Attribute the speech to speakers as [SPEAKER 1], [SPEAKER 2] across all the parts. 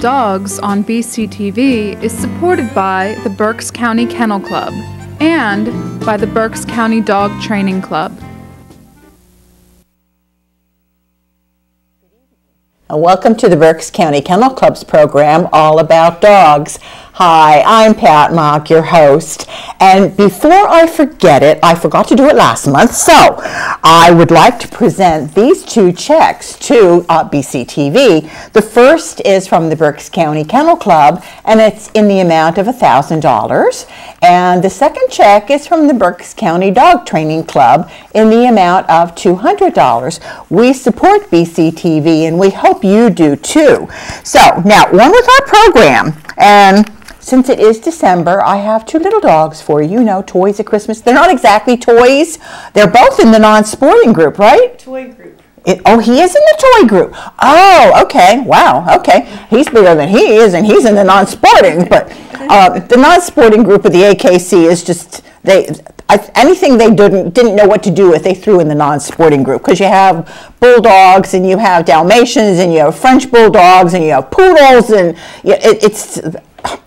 [SPEAKER 1] Dogs on BCTV is supported by the Berks County Kennel Club and by the Berks County Dog Training Club.
[SPEAKER 2] Welcome to the Berks County Kennel Club's program, All About Dogs. Hi, I'm Pat Mock, your host. And before I forget it, I forgot to do it last month, so I would like to present these two checks to uh, BCTV. The first is from the Berks County Kennel Club, and it's in the amount of $1,000. And the second check is from the Berks County Dog Training Club in the amount of $200. We support BCTV, and we hope you do too. So now, one with our program, and since it is December, I have two little dogs for you. You know, toys at Christmas. They're not exactly toys. They're both in the non-sporting group, right?
[SPEAKER 3] Toy group.
[SPEAKER 2] It, oh, he is in the toy group. Oh, okay. Wow. Okay. He's bigger than he is, and he's in the non-sporting. But uh, the non-sporting group of the AKC is just they. I, anything they didn't didn't know what to do with, they threw in the non-sporting group because you have bulldogs and you have Dalmatians and you have French bulldogs and you have poodles and you, it, it's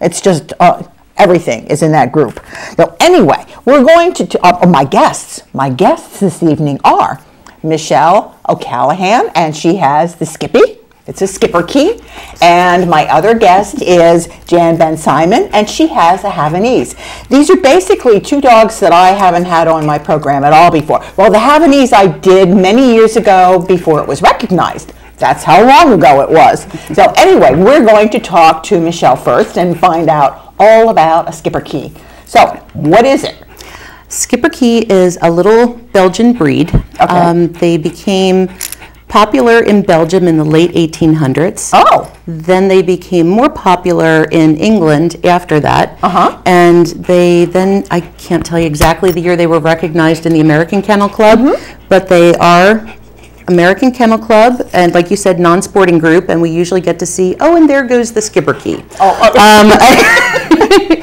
[SPEAKER 2] it's just uh, everything is in that group. So anyway, we're going to, to uh, my guests. My guests this evening are Michelle O'Callahan, and she has the Skippy. It's a Schipperke. And my other guest is Jan Ben Simon, and she has a Havanese. These are basically two dogs that I haven't had on my program at all before. Well, the Havanese I did many years ago before it was recognized. That's how long ago it was. So anyway, we're going to talk to Michelle first and find out all about a Schipperke. So, what is it?
[SPEAKER 4] Schipperke is a little Belgian breed. Um, they became popular in Belgium in the late 1800s.
[SPEAKER 2] Oh.
[SPEAKER 4] Then they became more popular in England after that.
[SPEAKER 2] Uh-huh.
[SPEAKER 4] And they then, I can't tell you exactly the year they were recognized in the American Kennel Club,
[SPEAKER 2] Mm-hmm.
[SPEAKER 4] but they are American Kennel Club, and like you said, non-sporting group, and we usually get to see, oh, and there goes the Schipperke.
[SPEAKER 2] Oh,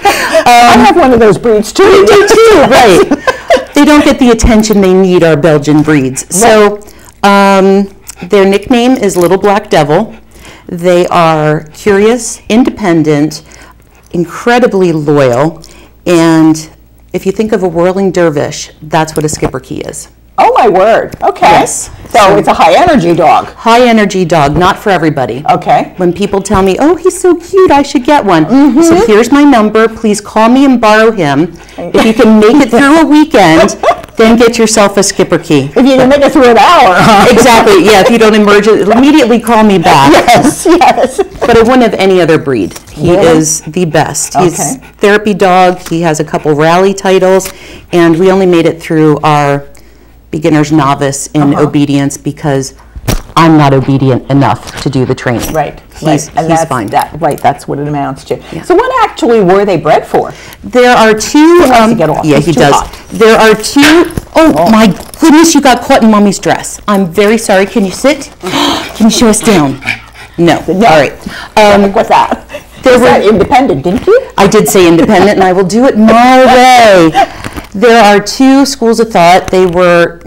[SPEAKER 4] Um,
[SPEAKER 2] I have one of those breeds too.
[SPEAKER 4] They do, too, right. They don't get the attention they need, our Belgian breeds. So, um, their nickname is Little Black Devil. They are curious, independent, incredibly loyal, and if you think of a whirling dervish, that's what a Schipperke is.
[SPEAKER 2] Oh my word. Okay.
[SPEAKER 4] Yes.
[SPEAKER 2] So it's a high energy dog.
[SPEAKER 4] High energy dog, not for everybody.
[SPEAKER 2] Okay.
[SPEAKER 4] When people tell me, oh, he's so cute, I should get one. Mm-hmm. So here's my number, please call me and borrow him. If you can make it through a weekend, then get yourself a Schipperke.
[SPEAKER 2] If you can make it through an hour, huh?
[SPEAKER 4] Exactly, yeah, if you don't emerge, immediately call me back.
[SPEAKER 2] Yes, yes.
[SPEAKER 4] But I wouldn't have any other breed. He
[SPEAKER 2] Really?
[SPEAKER 4] is the best. He's
[SPEAKER 2] Okay.
[SPEAKER 4] therapy dog, he has a couple rally titles, and we only made it through our beginner's novice in
[SPEAKER 2] Uh-huh.
[SPEAKER 4] obedience because I'm not obedient enough to do the training.
[SPEAKER 2] Right.
[SPEAKER 4] He's,
[SPEAKER 2] right. And
[SPEAKER 4] he's
[SPEAKER 2] that's,
[SPEAKER 4] fine.
[SPEAKER 2] That, right. That's what it amounts to. So what actually were they bred for?
[SPEAKER 4] There are two.
[SPEAKER 2] likes to
[SPEAKER 4] um,
[SPEAKER 2] get off.
[SPEAKER 4] Yeah,
[SPEAKER 2] He's
[SPEAKER 4] he
[SPEAKER 2] too
[SPEAKER 4] does.
[SPEAKER 2] hot.
[SPEAKER 4] There are two oh my goodness! You got caught in mommy's dress. I'm very sorry. Can you sit? Can you show us down? No. All right. Um,
[SPEAKER 2] What's that?
[SPEAKER 4] there
[SPEAKER 2] said
[SPEAKER 4] were-
[SPEAKER 2] independent, didn't you?
[SPEAKER 4] I did say independent, and I will do it my way. There are two schools of thought. They were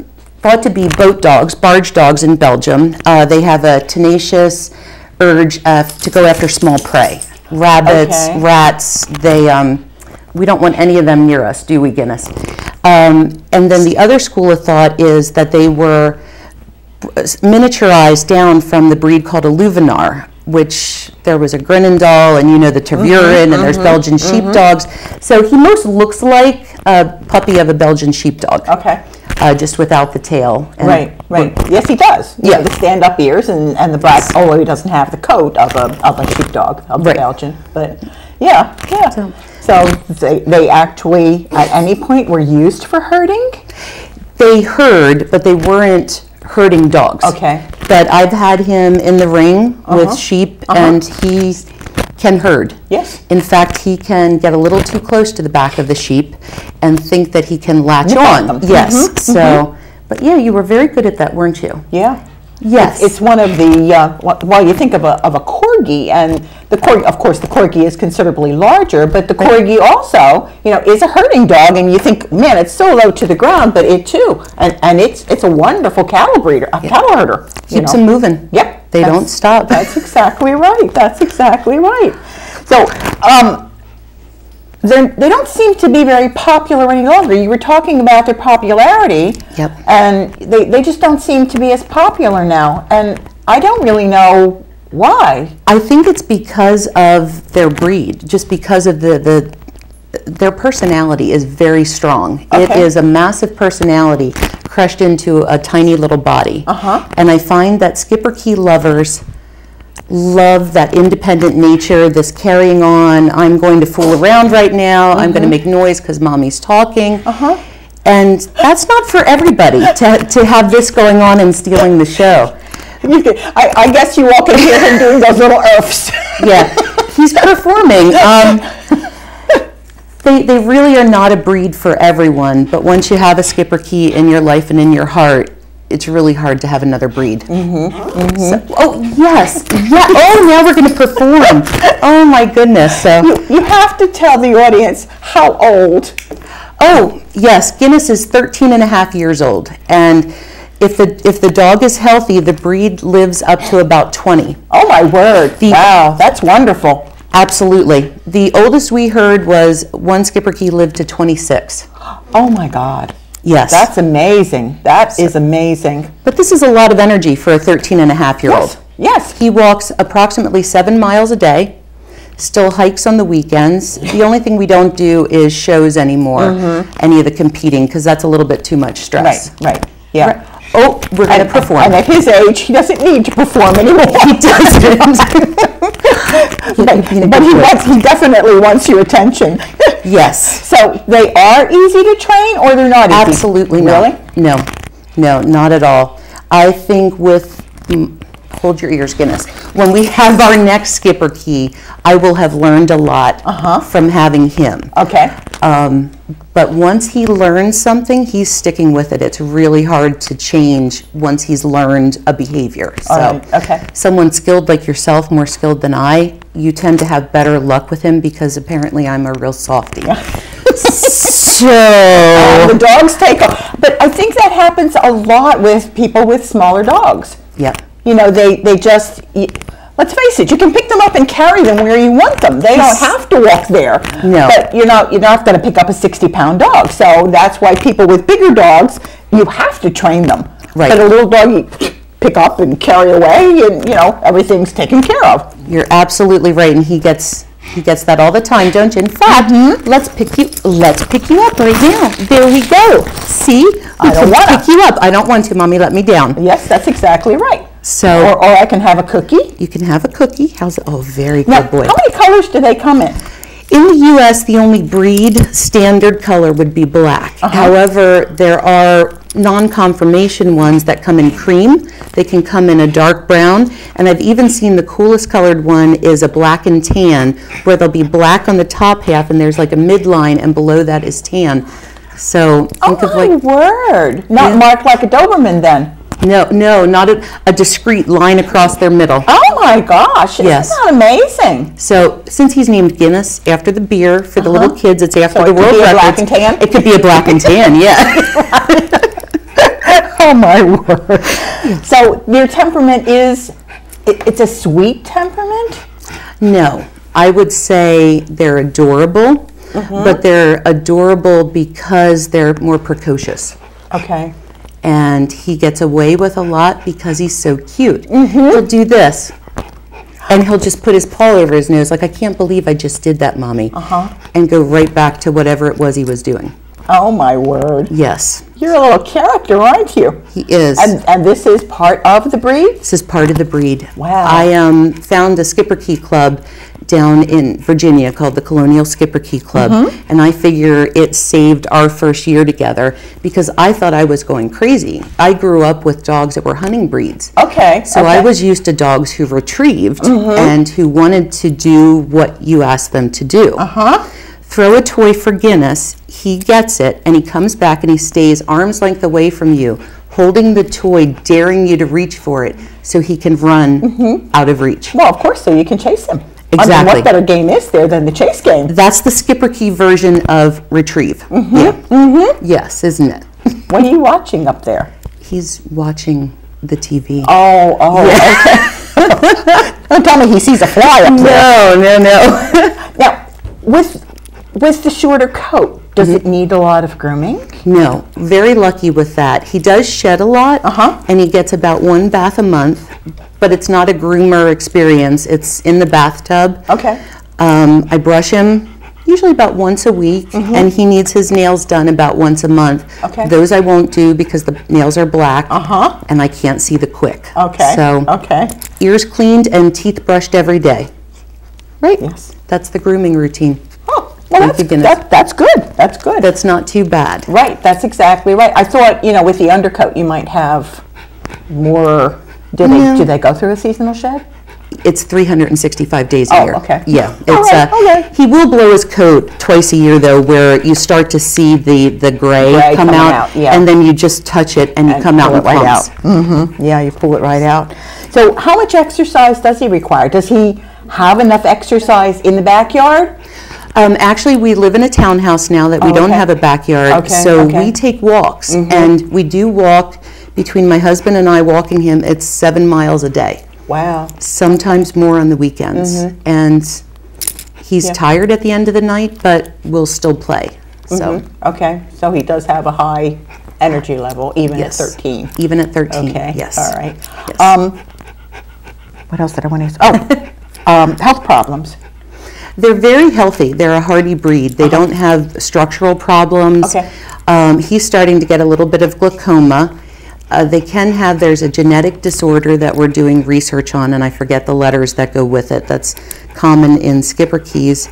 [SPEAKER 4] thought to be boat dogs, barge dogs in Belgium. Uh, they have a tenacious urge uh, to go after small prey, rabbits,
[SPEAKER 2] Okay.
[SPEAKER 4] rats. They, um, we don't want any of them near us, do we, Guinness? Um, and then the other school of thought is that they were miniaturized down from the breed called a Leuvenaar, which there was a Groenendael, and you know the Tervuren, and there's Belgian sheepdogs. So he most looks like a puppy of a Belgian sheepdog,
[SPEAKER 2] Okay.
[SPEAKER 4] Uh, just without the tail. And
[SPEAKER 2] Right, right. Yes, he does. You
[SPEAKER 4] Yeah.
[SPEAKER 2] know, the stand-up ears and, and the black, although he doesn't have the coat of a, of a sheepdog, of the
[SPEAKER 4] Right.
[SPEAKER 2] Belgian. But, yeah, yeah.
[SPEAKER 4] So-
[SPEAKER 2] So they, they actually, at any point, were used for herding?
[SPEAKER 4] They herd, but they weren't herding dogs.
[SPEAKER 2] Okay.
[SPEAKER 4] But I've had him in the ring
[SPEAKER 2] Uh-huh.
[SPEAKER 4] with sheep,
[SPEAKER 2] Uh-huh.
[SPEAKER 4] and he can herd.
[SPEAKER 2] Yes.
[SPEAKER 4] In fact, he can get a little too close to the back of the sheep and think that he can latch on.
[SPEAKER 2] them.
[SPEAKER 4] Yes.
[SPEAKER 2] Mhm,
[SPEAKER 4] So, but yeah, you were very good at that, weren't you?
[SPEAKER 2] Yeah.
[SPEAKER 4] Yes.
[SPEAKER 2] It's one of the, uh, well, you think of a, of a corgi, and the corgi, of course, the corgi is considerably larger, but the corgi also, you know, is a herding dog, and you think, man, it's so low to the ground, but it too, and, and it's it's a wonderful cattle breeder, a cattle herder. you
[SPEAKER 4] Keeps
[SPEAKER 2] know.
[SPEAKER 4] him moving.
[SPEAKER 2] Yep,
[SPEAKER 4] They don't stop.
[SPEAKER 2] That's exactly right. That's exactly right. So, um, they're, they don't seem to be very popular any longer. You were talking about their popularity.
[SPEAKER 4] Yep.
[SPEAKER 2] And they, they just don't seem to be as popular now. And I don't really know why.
[SPEAKER 4] I think it's because of their breed, just because of the, the their personality is very strong. It
[SPEAKER 2] Okay.
[SPEAKER 4] is a massive personality crushed into a tiny little body.
[SPEAKER 2] Uh-huh.
[SPEAKER 4] And I find that Schipperke lovers love that independent nature, this carrying on, I'm going to fool around right now, I'm going to make noise because mommy's talking.
[SPEAKER 2] Mm-hmm. Uh-huh.
[SPEAKER 4] And that's not for everybody to, to have this going on and stealing the show.
[SPEAKER 2] You I, I guess you walk in here and doing those little earths.
[SPEAKER 4] yeah, he's performing. Um, they, they really are not a breed for everyone, but once you have a Schipperke in your life and in your heart, it's really hard to have another breed. Mm-hmm. So, oh, yes. Yeah. Oh, now we're going to perform. Oh, my goodness. So,
[SPEAKER 2] you, you have to tell the audience how old.
[SPEAKER 4] oh, yes. Guinness is 13 and a half years old. And if the, if the dog is healthy, the breed lives up to about 20.
[SPEAKER 2] Oh my word. wow, that's wonderful.
[SPEAKER 4] Absolutely. The oldest we heard was one Schipperke lived to 26.
[SPEAKER 2] Oh my God.
[SPEAKER 4] Yes.
[SPEAKER 2] That's amazing. That is amazing.
[SPEAKER 4] But this is a lot of energy for a 13 and a half year old.
[SPEAKER 2] Yes. Yes.
[SPEAKER 4] He walks approximately seven miles a day, still hikes on the weekends. The only thing we don't do is shows anymore, any of the competing, because that's a little bit too much
[SPEAKER 2] Mm-hmm. Right,
[SPEAKER 4] stress.
[SPEAKER 2] right. Yeah.
[SPEAKER 4] Oh, we're going to perform.
[SPEAKER 2] and at his age, he doesn't need to perform anymore.
[SPEAKER 4] he doesn't.
[SPEAKER 2] but, but he wants, he definitely wants your attention.
[SPEAKER 4] yes.
[SPEAKER 2] so they are easy to train, or they're not easy.
[SPEAKER 4] Absolutely not.
[SPEAKER 2] Really?
[SPEAKER 4] No, no, not at all. I think with, mm, hold your ears, Guinness. When we have our next Schipperke, I will have learned a lot
[SPEAKER 2] Uh-huh.
[SPEAKER 4] from having him.
[SPEAKER 2] Okay.
[SPEAKER 4] Um, but once he learns something, he's sticking with it. It's really hard to change once he's learned a behavior. So,
[SPEAKER 2] right, okay.
[SPEAKER 4] someone skilled like yourself, more skilled than I, you tend to have better luck with him because apparently I'm a real softie. so,
[SPEAKER 2] the dogs take off. But I think that happens a lot with people with smaller dogs.
[SPEAKER 4] yep.
[SPEAKER 2] You know, they, they just, let's face it, you can pick them up and carry them where you want them. They don't have to walk there.
[SPEAKER 4] No.
[SPEAKER 2] But you know, you're not going to pick up a 60 pound dog. So that's why people with bigger dogs, you have to train them.
[SPEAKER 4] Right.
[SPEAKER 2] But a little dog, you pick up and carry away, and you know, everything's taken care of.
[SPEAKER 4] You're absolutely right, and he gets he gets that all the time, don't you? In fact,
[SPEAKER 2] Mm-hmm.
[SPEAKER 4] let's pick you let's pick you up right now. There we go. See, we
[SPEAKER 2] I don't wanna.
[SPEAKER 4] pick you up. I don't want to, mommy. Let me down.
[SPEAKER 2] Yes, that's exactly right.
[SPEAKER 4] So
[SPEAKER 2] Or, or I can have a cookie.
[SPEAKER 4] you can have a cookie. How's it? Oh, very
[SPEAKER 2] Now,
[SPEAKER 4] good boy.
[SPEAKER 2] how many colors do they come in?
[SPEAKER 4] In the U.S., the only breed standard color would be black.
[SPEAKER 2] Uh-huh.
[SPEAKER 4] However, there are non-conformation ones that come in cream. They can come in a dark brown, and I've even seen the coolest colored one is a black and tan, where there'll be black on the top half, and there's like a midline, and below that is tan. So
[SPEAKER 2] Oh
[SPEAKER 4] think of
[SPEAKER 2] my
[SPEAKER 4] like
[SPEAKER 2] word! Not
[SPEAKER 4] Yeah.
[SPEAKER 2] marked like a Doberman then.
[SPEAKER 4] No, no, not a, a discrete line across their middle.
[SPEAKER 2] Oh my gosh!
[SPEAKER 4] Yes.
[SPEAKER 2] Isn't that amazing?
[SPEAKER 4] So since he's named Guinness after the beer for the little kids, it's after.
[SPEAKER 2] So
[SPEAKER 4] the
[SPEAKER 2] it could
[SPEAKER 4] world
[SPEAKER 2] be a black and tan?
[SPEAKER 4] It could be a black and tan, yeah.
[SPEAKER 2] Oh my word! So your temperament is, it, it's a sweet temperament.
[SPEAKER 4] No, I would say they're adorable,
[SPEAKER 2] Mm-hmm.
[SPEAKER 4] but they're adorable because they're more precocious.
[SPEAKER 2] Okay.
[SPEAKER 4] And he gets away with a lot because he's so cute.
[SPEAKER 2] Mm-hmm.
[SPEAKER 4] He'll do this. And he'll just put his paw over his nose, like, I can't believe I just did that, mommy.
[SPEAKER 2] Uh-huh.
[SPEAKER 4] And go right back to whatever it was he was doing.
[SPEAKER 2] Oh my word!
[SPEAKER 4] Yes,
[SPEAKER 2] You're a little character, aren't you?
[SPEAKER 4] he is.
[SPEAKER 2] And and this is part of the breed.
[SPEAKER 4] This is part of the breed.
[SPEAKER 2] Wow.
[SPEAKER 4] I um, found a Schipperke Club down in Virginia called the Colonial Schipperke Club,
[SPEAKER 2] Mm-hmm.
[SPEAKER 4] and I figure it saved our first year together because I thought I was going crazy. I grew up with dogs that were hunting breeds.
[SPEAKER 2] Okay.
[SPEAKER 4] So I was used to dogs who retrieved
[SPEAKER 2] Mm-hmm.
[SPEAKER 4] and who wanted to do what you asked them to do.
[SPEAKER 2] Uh huh
[SPEAKER 4] Throw a toy for Guinness, he gets it, and he comes back and he stays arm's length away from you, holding the toy, daring you to reach for it so he can run
[SPEAKER 2] Mm-hmm.
[SPEAKER 4] out of reach.
[SPEAKER 2] Well, of course, so you can chase them. I mean,
[SPEAKER 4] Exactly.
[SPEAKER 2] what better game is there than the chase game?
[SPEAKER 4] That's the Schipperke version of retrieve.
[SPEAKER 2] Mm-hmm.
[SPEAKER 4] Yeah. Yes, isn't it?
[SPEAKER 2] What are you watching up there?
[SPEAKER 4] He's watching the TV.
[SPEAKER 2] Oh, oh, okay. Don't tell me he sees a fly up there.
[SPEAKER 4] No, no, no.
[SPEAKER 2] Now, with with the shorter coat, does
[SPEAKER 4] Mm-hmm.
[SPEAKER 2] it need a lot of grooming?
[SPEAKER 4] No, very lucky with that. He does shed a lot,
[SPEAKER 2] Uh-huh.
[SPEAKER 4] and he gets about one bath a month, but it's not a groomer experience. It's in the bathtub.
[SPEAKER 2] Okay.
[SPEAKER 4] Um, I brush him usually about once a week, and he needs his nails done about once a month.
[SPEAKER 2] Mm-hmm. Okay.
[SPEAKER 4] Those I won't do because the nails are black,
[SPEAKER 2] Uh-huh.
[SPEAKER 4] and I can't see the quick.
[SPEAKER 2] Okay.
[SPEAKER 4] So
[SPEAKER 2] okay.
[SPEAKER 4] ears cleaned and teeth brushed every day. Right.
[SPEAKER 2] Yes.
[SPEAKER 4] That's the grooming routine.
[SPEAKER 2] Well, that's, that, that's good. That's good.
[SPEAKER 4] That's not too bad.
[SPEAKER 2] right. That's exactly right. I thought, you know, with the undercoat, you might have more. Do they
[SPEAKER 4] No.
[SPEAKER 2] do they go through a seasonal shed?
[SPEAKER 4] It's 365 days a
[SPEAKER 2] Oh,
[SPEAKER 4] year.
[SPEAKER 2] okay.
[SPEAKER 4] Yeah. It's,
[SPEAKER 2] right,
[SPEAKER 4] uh,
[SPEAKER 2] okay.
[SPEAKER 4] He will blow his coat twice a year, though, where you start to see the, the gray,
[SPEAKER 2] Gray
[SPEAKER 4] come out,
[SPEAKER 2] out, yeah.
[SPEAKER 4] and then you just touch it and you come out
[SPEAKER 2] it right out. Mm-hmm. Yeah, you pull it right out. So, how much exercise does he require? Does he have enough exercise in the backyard?
[SPEAKER 4] Um, actually, we live in a townhouse now that we
[SPEAKER 2] Oh,
[SPEAKER 4] don't
[SPEAKER 2] okay.
[SPEAKER 4] have a backyard,
[SPEAKER 2] Okay,
[SPEAKER 4] so
[SPEAKER 2] okay.
[SPEAKER 4] We take walks, and we do walk between my husband and I walking him. It's seven miles a day,
[SPEAKER 2] Wow.
[SPEAKER 4] sometimes more on the weekends, and he's.
[SPEAKER 2] Yeah.
[SPEAKER 4] tired at the end of the night, but we'll still play. So
[SPEAKER 2] Okay, so he does have a high energy level even
[SPEAKER 4] yes,
[SPEAKER 2] at 13.
[SPEAKER 4] even at thirteen,
[SPEAKER 2] Okay.
[SPEAKER 4] yes.
[SPEAKER 2] All right.
[SPEAKER 4] Yes.
[SPEAKER 2] Um, what else did I want to ask? Oh, um, health problems.
[SPEAKER 4] They're very healthy. They're a hardy breed. They don't have structural problems.
[SPEAKER 2] Okay.
[SPEAKER 4] Um, he's starting to get a little bit of glaucoma. Uh, they can have, there's a genetic disorder that we're doing research on, and I forget the letters that go with it. That's common in Schipperke's.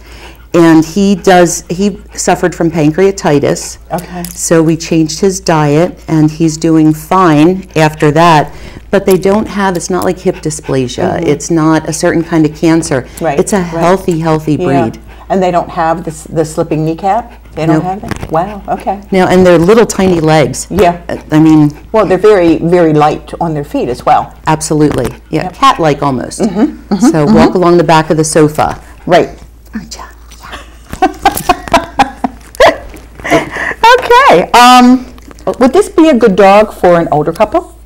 [SPEAKER 4] And he does, he suffered from pancreatitis.
[SPEAKER 2] Okay.
[SPEAKER 4] So we changed his diet, and he's doing fine after that. But they don't have, it's not like hip dysplasia. It's not a certain kind of cancer.
[SPEAKER 2] Mm-hmm. Right,
[SPEAKER 4] It's a
[SPEAKER 2] right.
[SPEAKER 4] healthy, healthy
[SPEAKER 2] Yeah.
[SPEAKER 4] breed.
[SPEAKER 2] And they don't have the, the slipping kneecap? They don't
[SPEAKER 4] Nope.
[SPEAKER 2] have that? Wow, okay.
[SPEAKER 4] Now, and they're little tiny legs.
[SPEAKER 2] Yeah.
[SPEAKER 4] I mean,
[SPEAKER 2] Well, they're very, very light on their feet as well.
[SPEAKER 4] absolutely. Yeah,
[SPEAKER 2] Yep.
[SPEAKER 4] cat-like almost.
[SPEAKER 2] Mm-hmm,
[SPEAKER 4] So walk along the back of the sofa.
[SPEAKER 2] Right. Okay. Um, would this be a good dog for an older couple?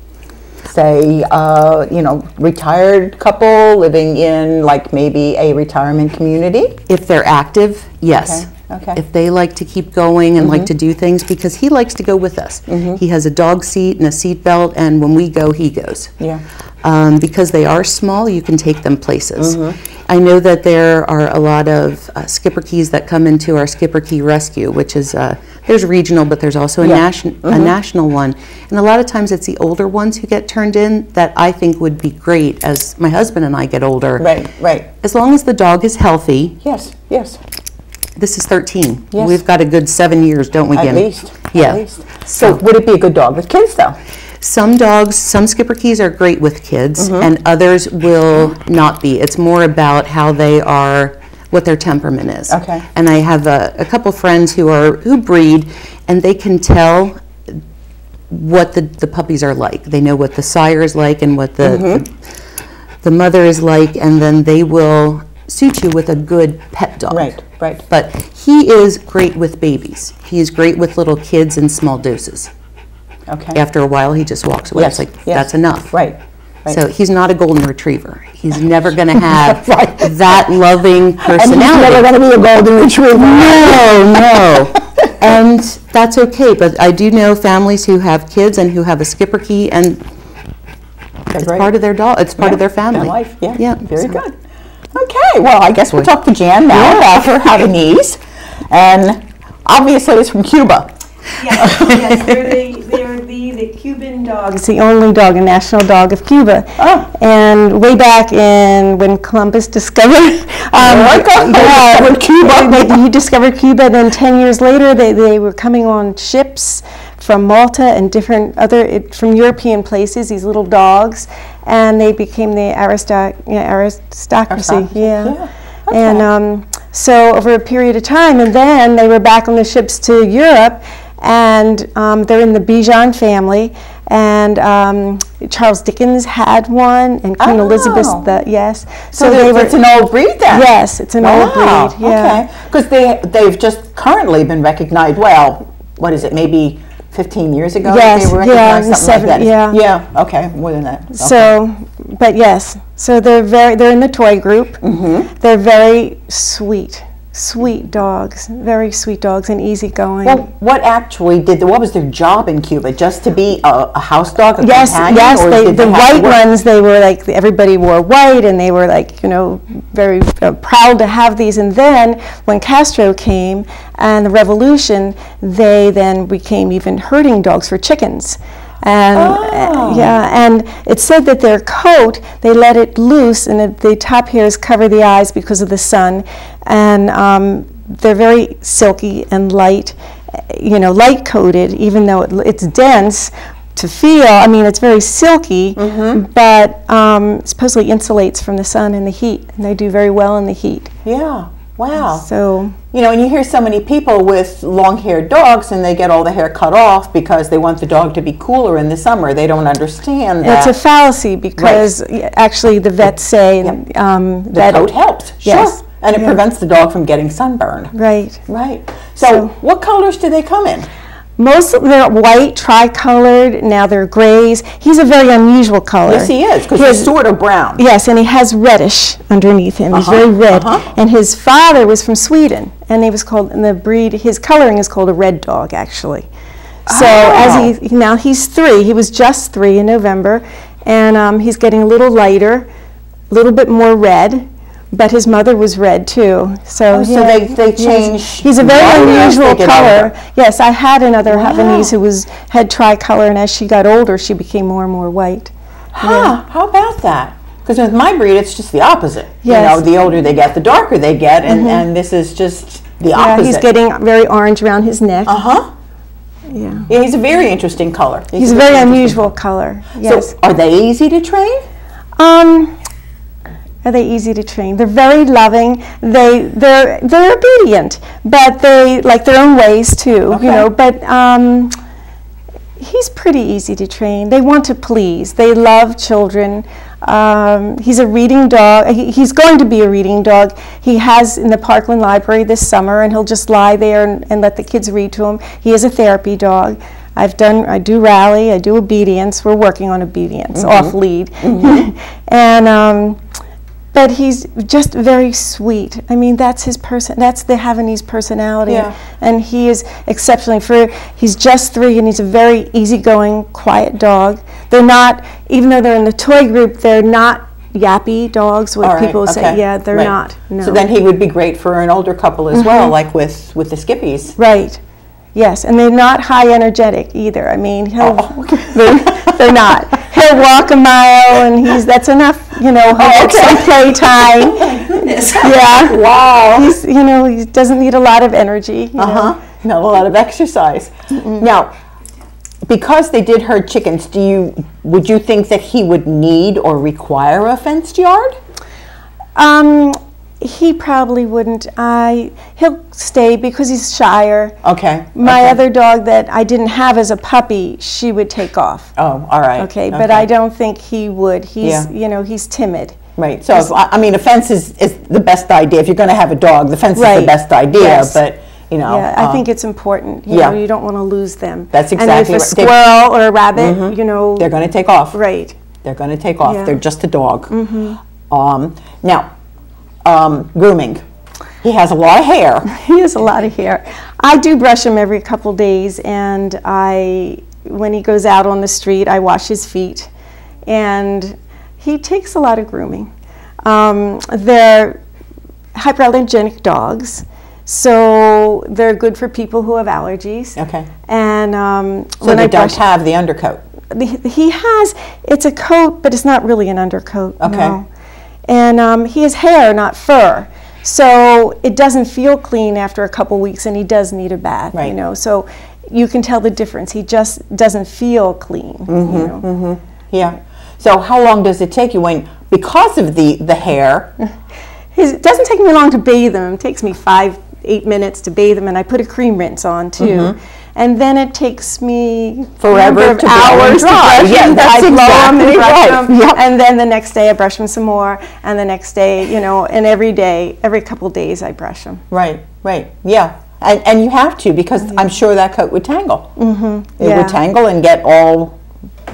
[SPEAKER 2] Say, uh, you know, retired couple living in like maybe a retirement community?
[SPEAKER 4] If they're active, yes.
[SPEAKER 2] Okay, okay. Mm-hmm.
[SPEAKER 4] If they like to keep going and like to do things, because he likes to go with us. He has a dog seat and a seat belt, and when we go, he goes.
[SPEAKER 2] Yeah.
[SPEAKER 4] Um, because they are small, you can take them places.
[SPEAKER 2] Mm-hmm.
[SPEAKER 4] I know that there are a lot of uh, Schipperkes that come into our Schipperke rescue, which is uh, there's regional, but there's also a,
[SPEAKER 2] Yeah.
[SPEAKER 4] nation, a national one. And a lot of times it's the older ones who get turned in that I think would be great as my husband and I get older.
[SPEAKER 2] Right, right.
[SPEAKER 4] As long as the dog is healthy,
[SPEAKER 2] Yes, yes,
[SPEAKER 4] this is 13.
[SPEAKER 2] Yes.
[SPEAKER 4] We've got a good seven years, don't we,
[SPEAKER 2] at least.
[SPEAKER 4] Yeah.
[SPEAKER 2] At least. So would it be a good dog with kids though?
[SPEAKER 4] Some dogs, some Schipperkes are great with kids,
[SPEAKER 2] Mm-hmm.
[SPEAKER 4] and others will not be. It's more about how they are, what their temperament is.
[SPEAKER 2] Okay.
[SPEAKER 4] And I have a, a couple friends who are who breed, and they can tell what the, the puppies are like. They know what the sire is like and what the,
[SPEAKER 2] Mm-hmm.
[SPEAKER 4] the the mother is like, and then they will suit you with a good pet dog.
[SPEAKER 2] Right, right.
[SPEAKER 4] But he is great with babies. He is great with little kids in small doses
[SPEAKER 2] Okay.
[SPEAKER 4] after a while he just walks away.
[SPEAKER 2] Yes,
[SPEAKER 4] It's like
[SPEAKER 2] yes.
[SPEAKER 4] that's enough.
[SPEAKER 2] Right, right.
[SPEAKER 4] So he's not a golden retriever. He's never going to have
[SPEAKER 2] Right.
[SPEAKER 4] that loving personality.
[SPEAKER 2] And he's never going to be a golden retriever.
[SPEAKER 4] No, no. And that's okay, but I do know families who have kids and who have a Schipperke and
[SPEAKER 2] Okay,
[SPEAKER 4] it's
[SPEAKER 2] great.
[SPEAKER 4] part of their dog, it's part of their family.
[SPEAKER 2] life, yeah.
[SPEAKER 4] Yeah.
[SPEAKER 2] Very
[SPEAKER 4] so-
[SPEAKER 2] good. Okay, well, I guess we'll talk to Jan now about her Havanese. And obviously it's from Cuba.
[SPEAKER 3] Yes, yes, they're the, they're the, Cuban dog. It's the only dog, a national dog of Cuba.
[SPEAKER 2] Oh.
[SPEAKER 3] And way back in, when Columbus discovered, um,
[SPEAKER 2] America?
[SPEAKER 3] yeah,
[SPEAKER 2] Cuba.
[SPEAKER 3] they- he discovered Cuba, then 10 years later, they, they were coming on ships from Malta and different other, it- from European places, these little dogs, and they became the aristoc, yeah, aristocracy,
[SPEAKER 2] Aristocracy,
[SPEAKER 3] yeah.
[SPEAKER 2] yeah.
[SPEAKER 3] And um, so over a period of time, and then they were back on the ships to Europe, and um, they're in the Bichon family. And um, Charles Dickens had one, and Queen Elizabeth,
[SPEAKER 2] Oh.
[SPEAKER 3] the, yes.
[SPEAKER 2] So, it's an old breed then?
[SPEAKER 3] Yes, it's an old breed. Yeah.
[SPEAKER 2] Okay, because they, they've just currently been recognized, well, what is it, maybe 15 years ago?
[SPEAKER 3] Yes,
[SPEAKER 2] they were
[SPEAKER 3] yeah,
[SPEAKER 2] recognized,
[SPEAKER 3] in the
[SPEAKER 2] something like that.
[SPEAKER 3] yeah.
[SPEAKER 2] Yeah, okay, more than that. Okay.
[SPEAKER 3] So, but yes, So they're very they're in the toy group.
[SPEAKER 2] Mm-hmm.
[SPEAKER 3] They're very sweet, sweet dogs. Very sweet dogs and easygoing.
[SPEAKER 2] Well, what actually did the, what was their job in Cuba? Just to be a, a house dog, a
[SPEAKER 3] yes,
[SPEAKER 2] companion,
[SPEAKER 3] yes. They, the
[SPEAKER 2] they
[SPEAKER 3] white ones, they were like everybody wore white, and they were like you know very uh, proud to have these. And then when Castro came and the revolution, they then became even herding dogs for chickens. And uh,
[SPEAKER 2] Oh.
[SPEAKER 3] yeah, and it said that their coat they let it loose, and it, the top hairs cover the eyes because of the sun, and um, they're very silky and light, uh, you know, light coated, even though it, it's dense to feel. I mean, it's very silky, but um, supposedly insulates from the sun and the heat, and they do very well in the heat.
[SPEAKER 2] Yeah. Wow.
[SPEAKER 3] So
[SPEAKER 2] You know, and you hear so many people with long-haired dogs, and they get all the hair cut off because they want the dog to be cooler in the summer. They don't understand that
[SPEAKER 3] it's a fallacy because y- actually the vets say um,
[SPEAKER 2] the
[SPEAKER 3] that
[SPEAKER 2] coat helps.
[SPEAKER 3] Yes.
[SPEAKER 2] Sure. And it
[SPEAKER 3] Yeah.
[SPEAKER 2] prevents the dog from getting sunburned.
[SPEAKER 3] right.
[SPEAKER 2] Right. So,
[SPEAKER 3] So-
[SPEAKER 2] what colors do they come in?
[SPEAKER 3] Most of them are white, tricolored. Now they're grays. He's a very unusual color.
[SPEAKER 2] Yes, he is because
[SPEAKER 3] He
[SPEAKER 2] he's sort of brown.
[SPEAKER 3] Yes, and he has reddish underneath him. He's
[SPEAKER 2] Uh-huh,
[SPEAKER 3] very red.
[SPEAKER 2] uh-huh.
[SPEAKER 3] And his father was from Sweden, and he was called. And the breed, his coloring is called a red dog, actually. So
[SPEAKER 2] Oh.
[SPEAKER 3] as he now he's three. He was just three in November, and um, he's getting a little lighter, a little bit more red. But his mother was red too, so
[SPEAKER 2] Oh, so
[SPEAKER 3] yeah,
[SPEAKER 2] they- they
[SPEAKER 3] he's-
[SPEAKER 2] change
[SPEAKER 3] He's a very
[SPEAKER 2] lighter as they
[SPEAKER 3] unusual color. Yes, I had another
[SPEAKER 2] Wow.
[SPEAKER 3] Havanese who was had tricolor, and as she got older, she became more and more white.
[SPEAKER 2] Huh, how about that? Because with my breed, it's just the opposite. You
[SPEAKER 3] Yes.
[SPEAKER 2] know, the older they get, the darker they get, and, and this is just the
[SPEAKER 3] Yeah,
[SPEAKER 2] opposite.
[SPEAKER 3] he's getting very orange around his neck.
[SPEAKER 2] Uh huh.
[SPEAKER 3] yeah.
[SPEAKER 2] Yeah, he's a very interesting color.
[SPEAKER 3] He's a very
[SPEAKER 2] interesting
[SPEAKER 3] unusual color.
[SPEAKER 2] color.
[SPEAKER 3] Yes.
[SPEAKER 2] So, are they easy to train?
[SPEAKER 3] um, are they easy to train? They're very loving. They they're they're obedient, but they like their own ways too.
[SPEAKER 2] Okay.
[SPEAKER 3] You know, but um, he's pretty easy to train. They want to please. They love children. Um, he's a reading dog. He, he's going to be a reading dog. He has in the Parkland Library this summer, and he'll just lie there and, and let the kids read to him. He is a therapy dog. I've done. I do rally. I do obedience. We're working on obedience off lead, and. Um, but he's just very sweet. I mean, that's his person. That's the Havanese personality,
[SPEAKER 2] Yeah.
[SPEAKER 3] and he is exceptionally for. He's just three, and he's a very easygoing, quiet dog. They're not, even though they're in the toy group, they're not yappy dogs. What
[SPEAKER 2] right,
[SPEAKER 3] people say, yeah, they're
[SPEAKER 2] right.
[SPEAKER 3] not. No.
[SPEAKER 2] So then he would be great for an older couple as well, mm-hmm. like with with the Skippies.
[SPEAKER 3] Right. Yes, and they're not high energetic either. I mean, he'll,
[SPEAKER 2] Oh,
[SPEAKER 3] they're, they're not. He'll walk a mile, and he's that's enough. You know, he'll
[SPEAKER 2] Oh,
[SPEAKER 3] get some playtime. Yeah.
[SPEAKER 2] Wow.
[SPEAKER 3] He's, you know, he doesn't need a lot of energy.
[SPEAKER 2] Uh huh. Not a lot of exercise. Now, because they did herd chickens, do you would you think that he would need or require a fenced yard?
[SPEAKER 3] Um, he probably wouldn't. I he'll stay because he's shyer.
[SPEAKER 2] Okay.
[SPEAKER 3] My
[SPEAKER 2] okay.
[SPEAKER 3] other dog that I didn't have as a puppy, she would take off.
[SPEAKER 2] Oh, all right.
[SPEAKER 3] Okay, but I don't think he would. He's,
[SPEAKER 2] Yeah.
[SPEAKER 3] you know, he's timid.
[SPEAKER 2] Right. So, if, I mean, a fence is, is the best idea. If you're going to have a dog, the fence is the best idea.
[SPEAKER 3] Yes.
[SPEAKER 2] But you know,
[SPEAKER 3] Yeah, I
[SPEAKER 2] um,
[SPEAKER 3] think it's important. You
[SPEAKER 2] yeah.
[SPEAKER 3] know, you don't want to lose them.
[SPEAKER 2] That's exactly.
[SPEAKER 3] And if a squirrel or a rabbit, you know,
[SPEAKER 2] they're going to take off.
[SPEAKER 3] right.
[SPEAKER 2] They're going to take off.
[SPEAKER 3] Yeah.
[SPEAKER 2] They're just a dog. Um, now, um, grooming. He has a lot of hair.
[SPEAKER 3] He has a lot of hair. I do brush him every couple days, and I, when he goes out on the street, I wash his feet, and he takes a lot of grooming. Um, they're hyperallergenic dogs, so they're good for people who have allergies.
[SPEAKER 2] Okay.
[SPEAKER 3] And um,
[SPEAKER 2] So
[SPEAKER 3] when
[SPEAKER 2] they
[SPEAKER 3] I
[SPEAKER 2] don't have the undercoat.
[SPEAKER 3] he has it's a coat but it's not really an undercoat
[SPEAKER 2] Okay.
[SPEAKER 3] no. And um, he has hair not fur so it doesn't feel clean after a couple weeks and he does need a bath
[SPEAKER 2] Right.
[SPEAKER 3] you know so you can tell the difference he just doesn't feel clean
[SPEAKER 2] Mm-hmm,
[SPEAKER 3] you know?
[SPEAKER 2] Yeah. So how long does it take you when, because of the the hair?
[SPEAKER 3] His, it doesn't take me long to bathe him it takes me five eight minutes to bathe him and i put a cream rinse on too and then it takes me
[SPEAKER 2] Mm-hmm. Forever
[SPEAKER 3] of
[SPEAKER 2] to
[SPEAKER 3] hours to brush
[SPEAKER 2] Yeah,
[SPEAKER 3] him.
[SPEAKER 2] that's
[SPEAKER 3] and
[SPEAKER 2] exactly
[SPEAKER 3] brush
[SPEAKER 2] right.
[SPEAKER 3] him,
[SPEAKER 2] Yep.
[SPEAKER 3] and then the next day I brush him some more, and the next day, you know, and every day, every couple days I brush him.
[SPEAKER 2] Right. Right. Yeah. And, and you have to because I'm sure that coat would tangle. Mm-hmm. It
[SPEAKER 3] Yeah.
[SPEAKER 2] would tangle and get all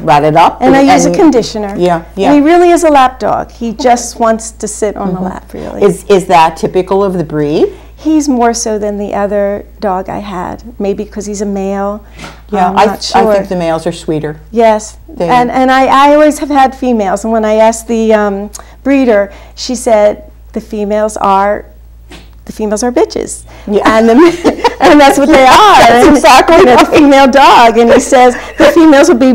[SPEAKER 2] ratted up.
[SPEAKER 3] And I use a conditioner.
[SPEAKER 2] Yeah, yeah.
[SPEAKER 3] And he really is a lap dog. He just wants to sit on the lap, really.
[SPEAKER 2] Mm-hmm. Is, is that typical of the breed?
[SPEAKER 3] He's more so than the other dog I had. Maybe because he's a male.
[SPEAKER 2] Yeah, I, I
[SPEAKER 3] sure.
[SPEAKER 2] think the males are sweeter.
[SPEAKER 3] Yes,
[SPEAKER 2] They-
[SPEAKER 3] and and I, I always have had females. And when I asked the um, breeder, she said the females are the females are bitches,
[SPEAKER 2] Yeah.
[SPEAKER 3] and the, and that's what they are.
[SPEAKER 2] That's
[SPEAKER 3] and,
[SPEAKER 2] exactly
[SPEAKER 3] you know, the female dog, and he says the females will be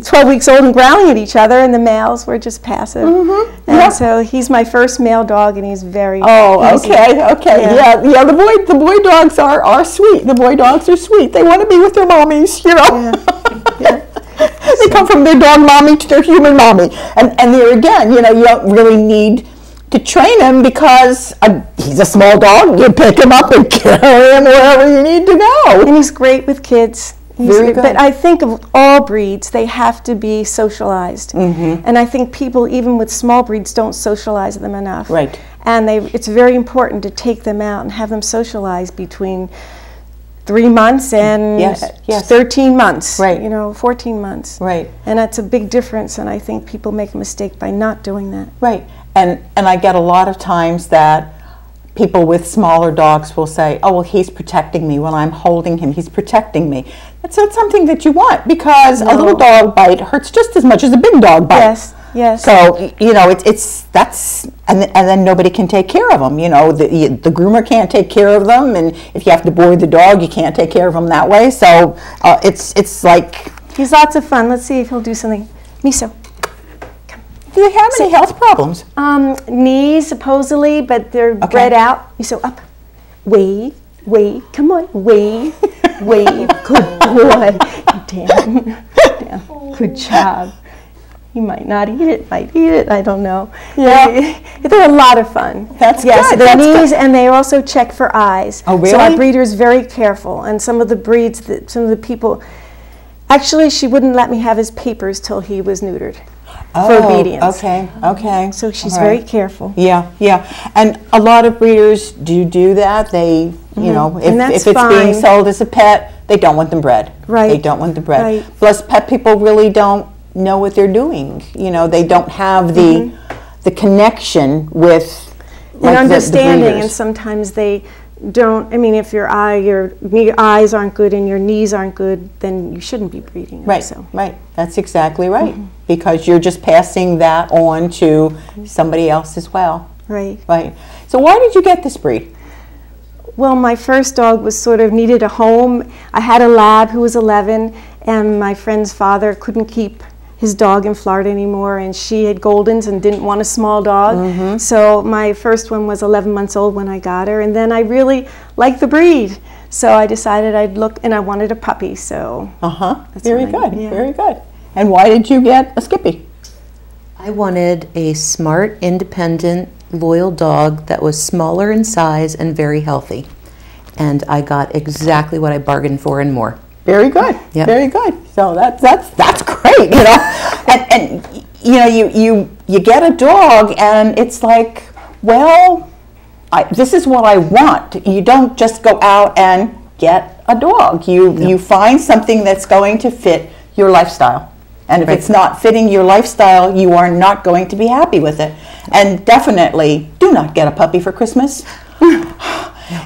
[SPEAKER 3] 12 weeks old and growling at each other, and the males were just passive.
[SPEAKER 2] Mm-hmm.
[SPEAKER 3] And
[SPEAKER 2] Yeah.
[SPEAKER 3] so he's my first male dog, and he's very
[SPEAKER 2] Oh,
[SPEAKER 3] easy.
[SPEAKER 2] okay, okay,
[SPEAKER 3] Yeah.
[SPEAKER 2] yeah, yeah. The boy, the boy dogs are are sweet. The boy dogs are sweet. They want to be with their mommies, you know. Yeah. they come from their dog mommy to their human mommy, and and there again, you know, you don't really need to train him because uh, he's a small dog. You pick him up and carry him wherever you need to go.
[SPEAKER 3] And he's great with kids. He's-
[SPEAKER 2] Very
[SPEAKER 3] But. I think of all breeds, they have to be socialized.
[SPEAKER 2] Mm-hmm.
[SPEAKER 3] And I think people, even with small breeds, don't socialize them enough.
[SPEAKER 2] Right.
[SPEAKER 3] And they, it's very important to take them out and have them socialize between three months and
[SPEAKER 2] Yes, yes.
[SPEAKER 3] 13 months.
[SPEAKER 2] Right.
[SPEAKER 3] You know, 14 months.
[SPEAKER 2] Right.
[SPEAKER 3] And that's a big difference. And I think people make a mistake by not doing that.
[SPEAKER 2] Right. And and I get a lot of times that people with smaller dogs will say, "Oh, well, he's protecting me when I'm holding him. He's protecting me." That's not something that you want because a little dog bite hurts just as much as a big dog bite.
[SPEAKER 3] Yes, yes.
[SPEAKER 2] So you know, it's it's that's and and then nobody can take care of them. You know, the the groomer can't take care of them, and if you have to board the dog, you can't take care of them that way. So uh, it's it's like,
[SPEAKER 3] He's lots of fun. Let's see if he'll do something. Miso.
[SPEAKER 2] Do they have any health problems?
[SPEAKER 3] Um, knees supposedly, but they're
[SPEAKER 2] Okay.
[SPEAKER 3] bred out. You So up, wave, wave. Come on, wave, wave. Good boy. Down, down. Good job. He might not eat it. Might eat it. I don't know.
[SPEAKER 2] Yeah.
[SPEAKER 3] they're a lot of fun.
[SPEAKER 2] That's
[SPEAKER 3] yes.
[SPEAKER 2] good,
[SPEAKER 3] Their
[SPEAKER 2] that's good.
[SPEAKER 3] knees, and they also check for eyes.
[SPEAKER 2] Oh, really?
[SPEAKER 3] So our
[SPEAKER 2] really?
[SPEAKER 3] breeder's very careful, and some of the breeds, that some of the people. Actually, she wouldn't let me have his papers till he was neutered for
[SPEAKER 2] Oh,
[SPEAKER 3] obedience.
[SPEAKER 2] Okay, okay.
[SPEAKER 3] So she's
[SPEAKER 2] All
[SPEAKER 3] very careful.
[SPEAKER 2] Yeah, yeah. And a lot of breeders do do that. They, you know, if,
[SPEAKER 3] Mm-hmm. And that's
[SPEAKER 2] if it's being sold as a pet, they don't want them bred.
[SPEAKER 3] Right.
[SPEAKER 2] They don't want them bred.
[SPEAKER 3] Right.
[SPEAKER 2] Plus, pet people really don't know what they're doing. You know, they don't have the the connection with like, the-
[SPEAKER 3] and
[SPEAKER 2] the
[SPEAKER 3] understanding, and sometimes they don't. I mean, if your eye, your knee, eyes aren't good and your knees aren't good, then you shouldn't be breeding.
[SPEAKER 2] Right,
[SPEAKER 3] So
[SPEAKER 2] right. That's exactly right.
[SPEAKER 3] Mm-hmm.
[SPEAKER 2] Because you're just passing that on to somebody else as well.
[SPEAKER 3] right.
[SPEAKER 2] Right. So why did you get this breed?
[SPEAKER 3] Well, my first dog was sort of needed a home. I had a lab who was 11, and my friend's father couldn't keep his dog in Florida anymore, and she had Goldens and didn't want a small dog.
[SPEAKER 2] Mm-hmm.
[SPEAKER 3] So my first one was 11 months old when I got her, and then I really liked the breed. So I decided I'd look, and I wanted a puppy. So
[SPEAKER 2] Uh huh. Very
[SPEAKER 3] what I-
[SPEAKER 2] good.
[SPEAKER 3] yeah.
[SPEAKER 2] Very good. And why did you get a Skippy?
[SPEAKER 4] I wanted a smart, independent, loyal dog that was smaller in size and very healthy. And I got exactly what I bargained for and more.
[SPEAKER 2] Very good.
[SPEAKER 4] Yep.
[SPEAKER 2] Very good. So that's that's that's great. You know, and and you know you you you get a dog and it's like, well, I, this is what I want. You don't just go out and get a dog. You you find something that's going to fit your lifestyle. And if
[SPEAKER 4] Right.
[SPEAKER 2] it's not fitting your lifestyle, you are not going to be happy with it. And definitely do not get a puppy for Christmas.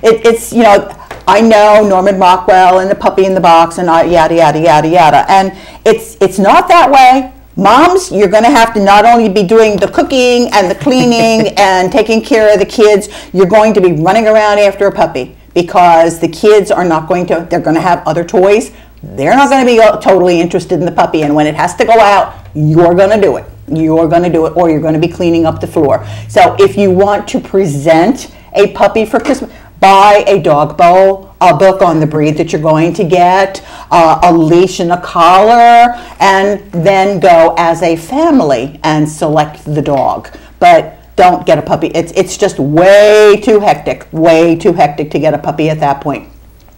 [SPEAKER 2] It, it's you know I know Norman Rockwell and the puppy in the box and uh, yada yada yada yada and it's it's not that way. Moms, you're going to have to not only be doing the cooking and the cleaning and taking care of the kids, you're going to be running around after a puppy because the kids are not going to. They're going to have other toys. They're not going to be totally interested in the puppy, and when it has to go out, you're going to do it. You're going to do it, or you're going to be cleaning up the floor. So if you want to present a puppy for Christmas, buy a dog bowl, a book on the breed that you're going to get, uh, a leash and a collar, and then go as a family and select the dog. But don't get a puppy. It's, it's just way too hectic, way too hectic to get a puppy at that point.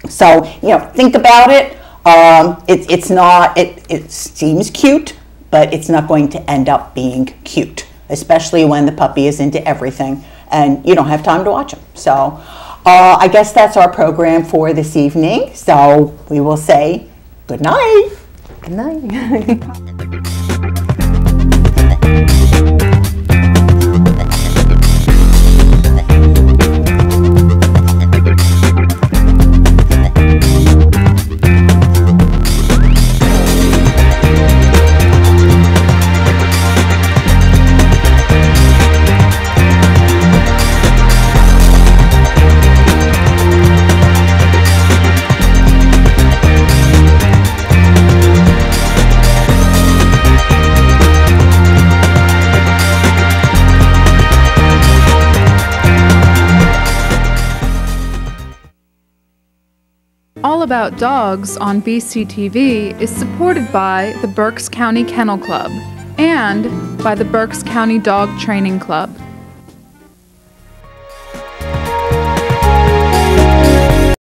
[SPEAKER 2] So, you know, think about it. Um, it it's not, it, it seems cute, but it's not going to end up being cute, especially when the puppy is into everything and you don't have time to watch them. So, uh, I guess that's our program for this evening. So we will say good night.
[SPEAKER 4] Good night.
[SPEAKER 1] About Dogs on BCTV is supported by the Berks County Kennel Club and by the Berks County Dog Training Club.